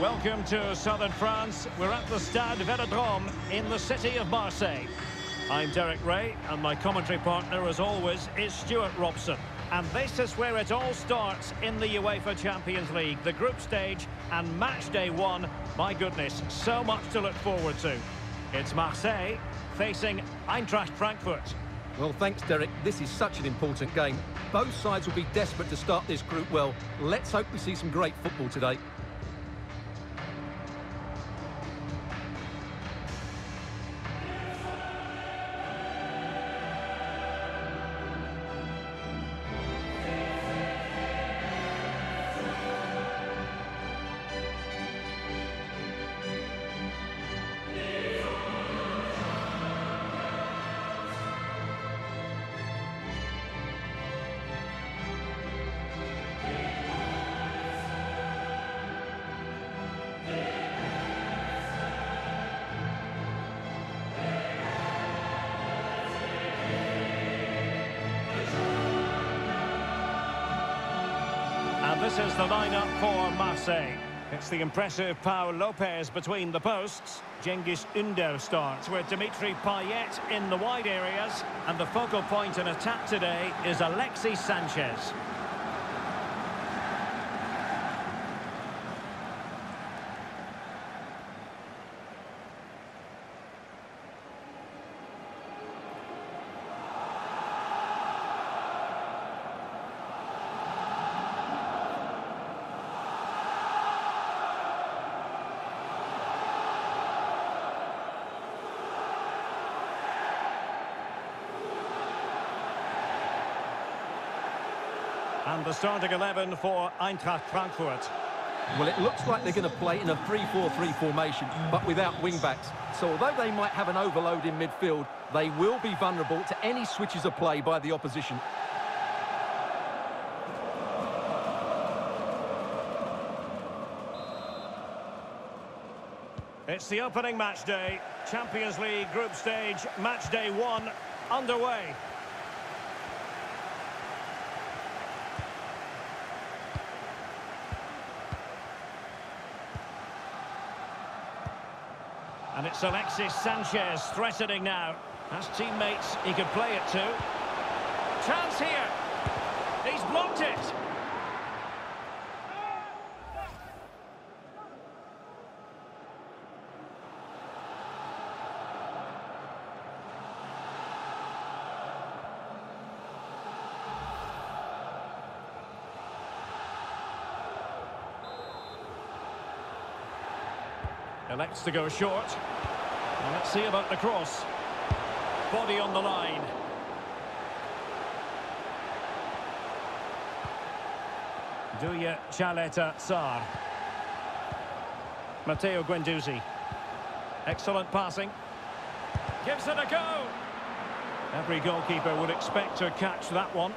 Welcome to southern France. We're at the Stade Velodrome in the city of Marseille. I'm Derek Ray, and my commentary partner, as always, is Stuart Robson. And this is where it all starts in the UEFA Champions League, the group stage and match day one. My goodness, so much to look forward to. It's Marseille facing Eintracht Frankfurt. Well, thanks, Derek. This is such an important game. Both sides will be desperate to start this group well. Let's hope we see some great football today. This is the lineup for Marseille. It's the impressive Pau Lopez between the posts. Cengiz Ünder starts with Dimitri Payet in the wide areas. And the focal point in attack today is Alexis Sanchez. And the starting 11 for Eintracht Frankfurt. Well, it looks like they're going to play in a 3-4-3 formation, but without wing-backs. So although they might have an overload in midfield, they will be vulnerable to any switches of play by the opposition. It's the opening match day. Champions League group stage, match day one, underway. It's Alexis Sanchez threatening now. Has teammates he could play it to. Chance here. He's blocked it. Elects to go short. Let's see about the cross. Body on the line. Duya Chaleta Tsar. Matteo Guendouzi. Excellent passing. Gives it a go. Every goalkeeper would expect to catch that one.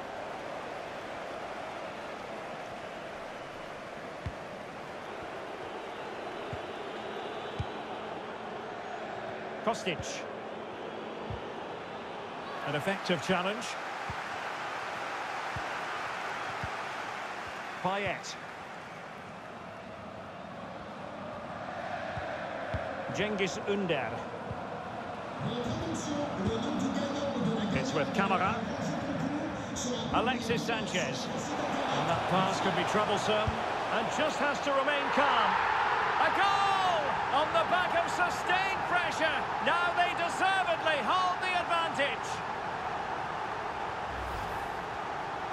Kostic. An effective challenge. Payet. Cengiz Ünder. It's with Kamara. Alexis Sanchez. And that pass could be troublesome. And just has to remain calm. A goal! On the back of sustained pressure. Now they deservedly hold the advantage.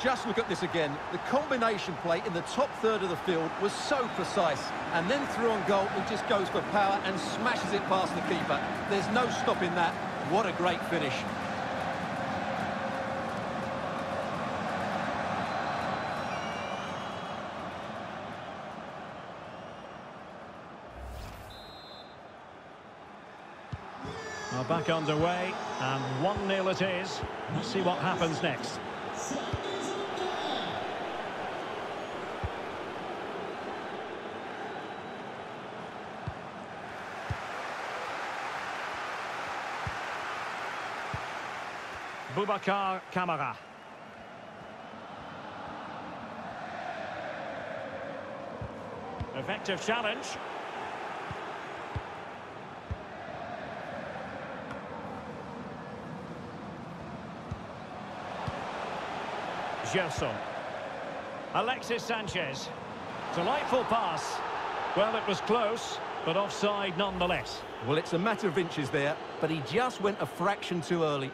Just look at this again. The combination play in the top third of the field was so precise. And then through on goal, he just goes for power and smashes it past the keeper. There's no stopping that. What a great finish. Back underway, and 1-0 it is. Let's see what happens next. Boubacar Kamara. Effective challenge. Gerson. Alexis Sanchez. Delightful pass. Well, it was close, but offside nonetheless. Well, it's a matter of inches there, but he just went a fraction too early.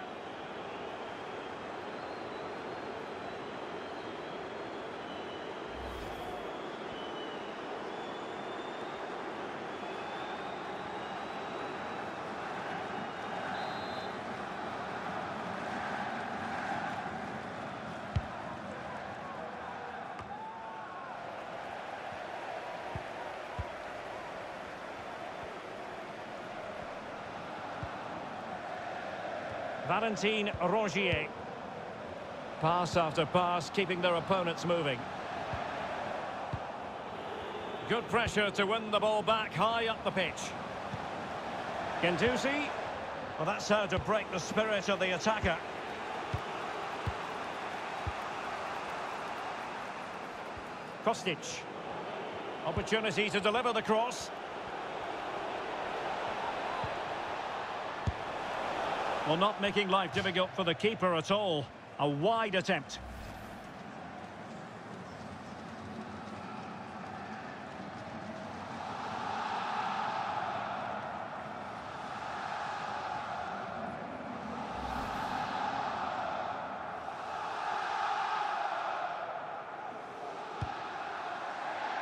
Valentin Rongier. Pass after pass, keeping their opponents moving. Good pressure to win the ball back high up the pitch. Guendouzi. Well, that's how to break the spirit of the attacker. Kostic. Opportunity to deliver the cross. Well, not making life difficult for the keeper at all. A wide attempt.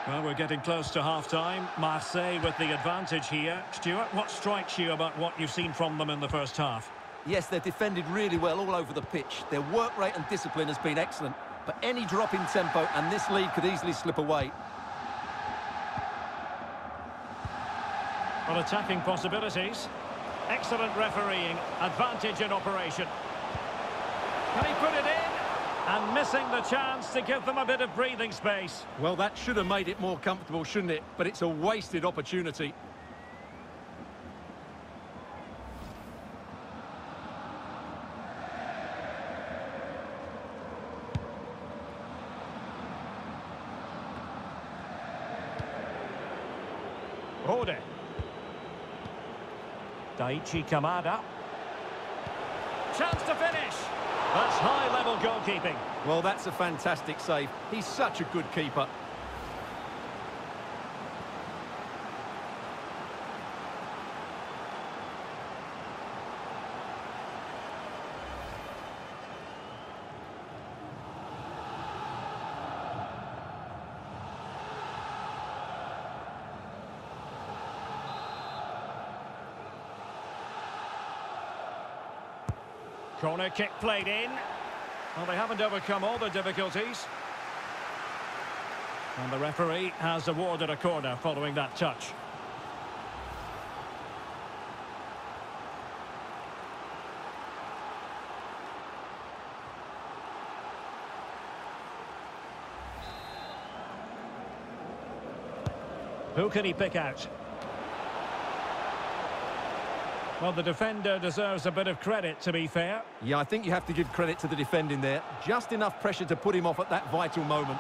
Well, we're getting close to half-time. Marseille with the advantage here. Stuart, what strikes you about what you've seen from them in the first half? Yes, they're defended really well all over the pitch. Their work rate and discipline has been excellent. But any drop in tempo and this lead could easily slip away. Well, attacking possibilities. Excellent refereeing. Advantage in operation. Can he put it in? And missing the chance to give them a bit of breathing space. Well, that should have made it more comfortable, shouldn't it? But it's a wasted opportunity. Rode. Daichi Kamada. Chance to finish. That's high-level goalkeeping. Well, that's a fantastic save. He's such a good keeper. Corner kick played in. Well, they haven't overcome all the difficulties. And the referee has awarded a corner following that touch. Who can he pick out? Well, the defender deserves a bit of credit, to be fair. Yeah, I think you have to give credit to the defending there. Just enough pressure to put him off at that vital moment.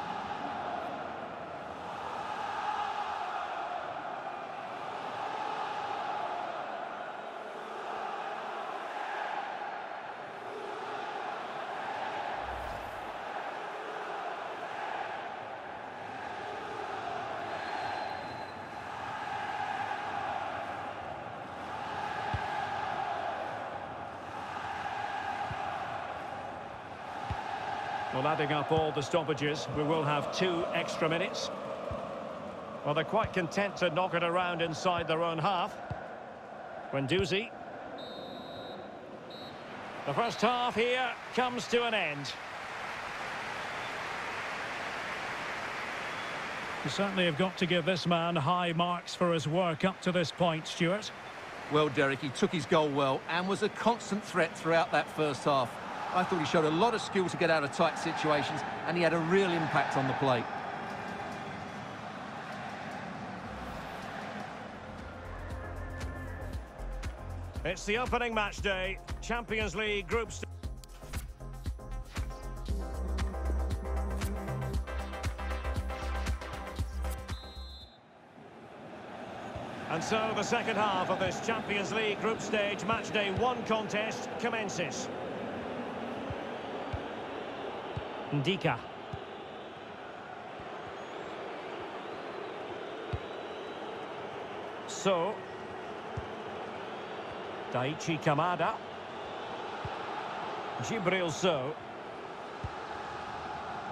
Well, adding up all the stoppages, we will have two extra minutes. Well, they're quite content to knock it around inside their own half. Guendouzi. The first half here comes to an end. You certainly have got to give this man high marks for his work up to this point, Stuart. Well, Derek, he took his goal well and was a constant threat throughout that first half. I thought he showed a lot of skill to get out of tight situations, and he had a real impact on the plate. It's the opening match day, Champions League group stage. And so the second half of this Champions League group stage match day one contest commences. N'Dicka. Sow. Daichi Kamada. Djibril Sow.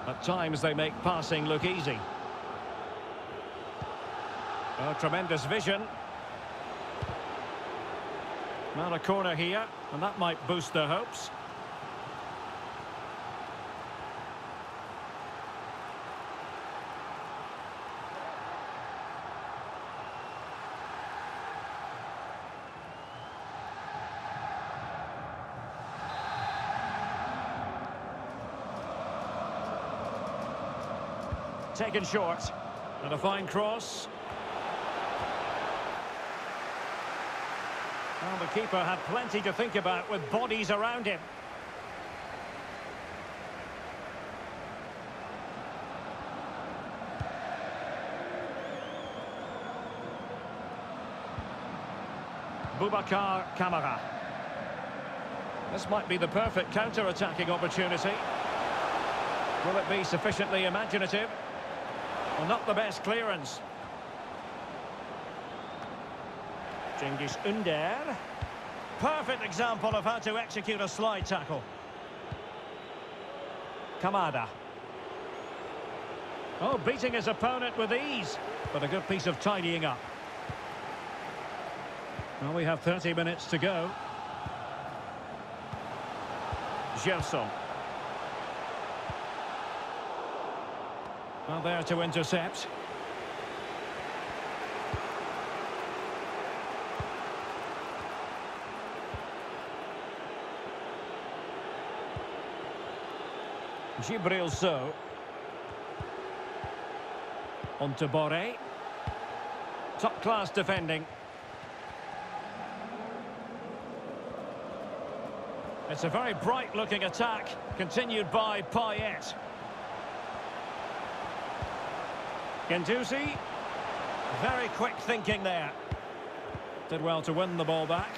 At times they make passing look easy. Oh, tremendous vision. Not a corner here, and that might boost their hopes. Taken short. And a fine cross. Well, the keeper had plenty to think about with bodies around him. Boubacar Kamara. This might be the perfect counter-attacking opportunity. Will it be sufficiently imaginative? Well, not the best clearance. Cengiz Ünder. Perfect example of how to execute a slide tackle. Kamada. Oh, beating his opponent with ease. But a good piece of tidying up. Well, we have 30 minutes to go. Gerson. Well, there to intercept. Djibril Sow. On to Borré. Top class defending. It's a very bright looking attack, continued by Payet. Guendouzi. Very quick thinking there. Did well to win the ball back.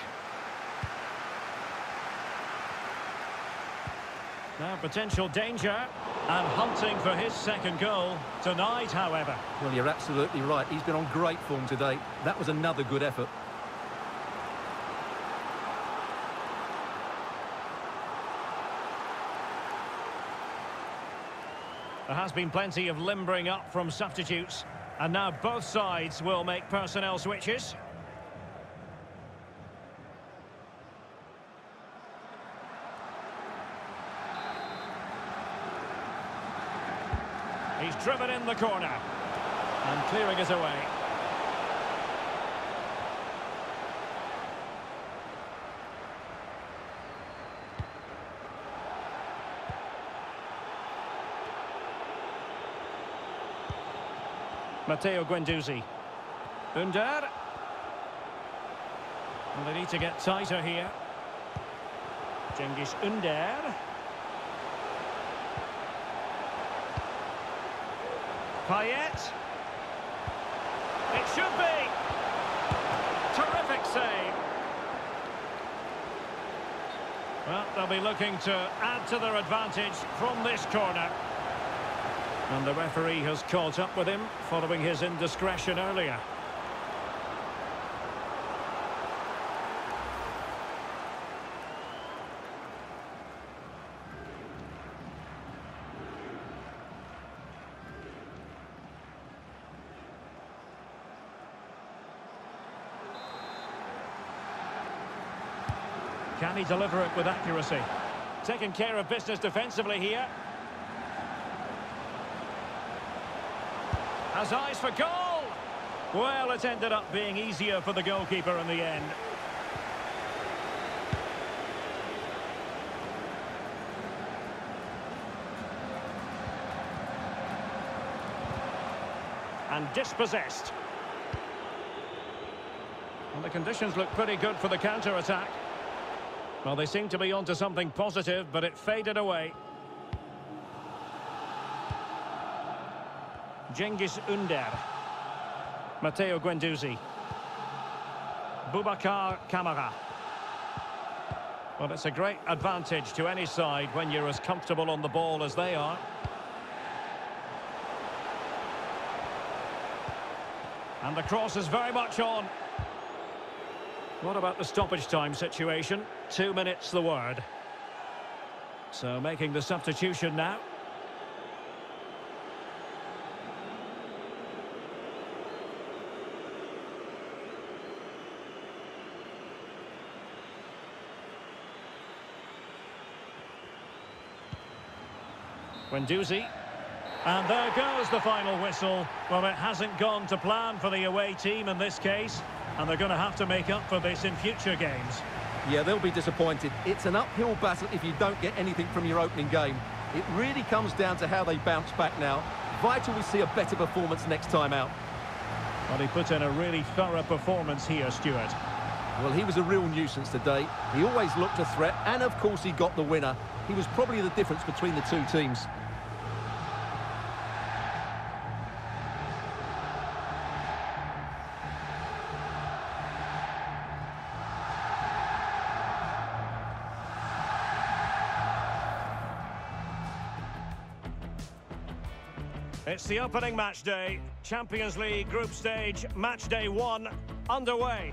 Now potential danger and hunting for his second goal. Tonight, however. Well, you're absolutely right. He's been on great form today. That was another good effort. There has been plenty of limbering up from substitutes. And now both sides will make personnel switches. He's driven in the corner. And clearing it away. Matteo Guendouzi. Ünder. And they need to get tighter here. Cengiz Ünder. Payet. It should be. Terrific save. Well, they'll be looking to add to their advantage from this corner. And the referee has caught up with him following his indiscretion earlier. Can he deliver it with accuracy? Taking care of business defensively here. Has eyes for goal. Well, it ended up being easier for the goalkeeper in the end. And dispossessed. Well, the conditions look pretty good for the counter-attack. Well, they seem to be onto something positive, but it faded away. Cengiz Ünder. Matteo Guendouzi. Boubacar Kamara. Well, it's a great advantage to any side when you're as comfortable on the ball as they are. And the cross is very much on. What about the stoppage time situation? Two minutes the word. So making the substitution now. Guendouzi. And there goes the final whistle. Well, it hasn't gone to plan for the away team in this case, and they're going to have to make up for this in future games. Yeah, they'll be disappointed. It's an uphill battle if you don't get anything from your opening game. It really comes down to how they bounce back now. Vital we see a better performance next time out. Well, he put in a really thorough performance here, Stuart. Well, he was a real nuisance today. He always looked a threat, and of course he got the winner. He was probably the difference between the two teams. It's the opening match day. Champions League group stage, match day one, underway.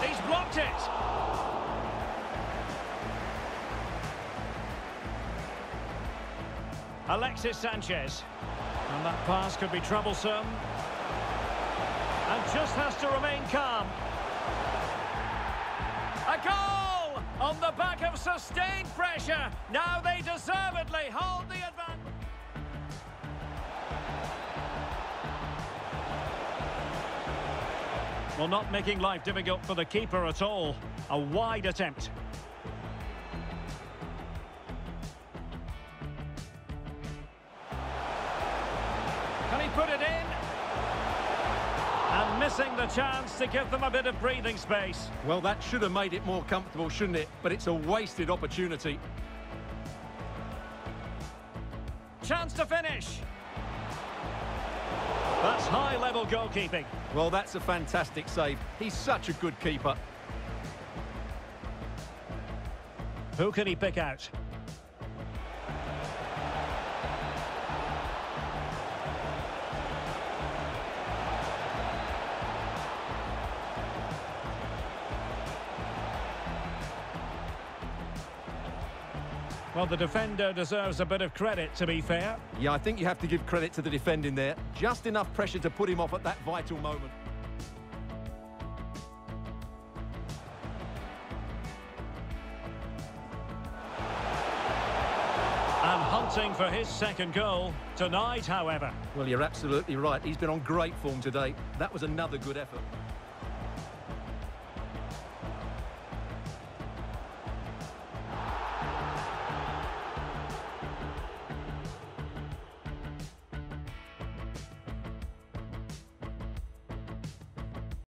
He's blocked it! Alexis Sanchez. And that pass could be troublesome. And just has to remain calm. A goal! On the back of sustained pressure. Now they deservedly hold the advantage. Well, not making life difficult for the keeper at all. A wide attempt. Can he put it in? And missing the chance to give them a bit of breathing space. Well, that should have made it more comfortable, shouldn't it? But it's a wasted opportunity. Chance to finish. That's high-level goalkeeping. Well, that's a fantastic save. He's such a good keeper. Who can he pick out? Well, the defender deserves a bit of credit, to be fair. Yeah, I think you have to give credit to the defending there. Just enough pressure to put him off at that vital moment. And hunting for his second goal. Tonight, however. Well, you're absolutely right. He's been on great form today. That was another good effort.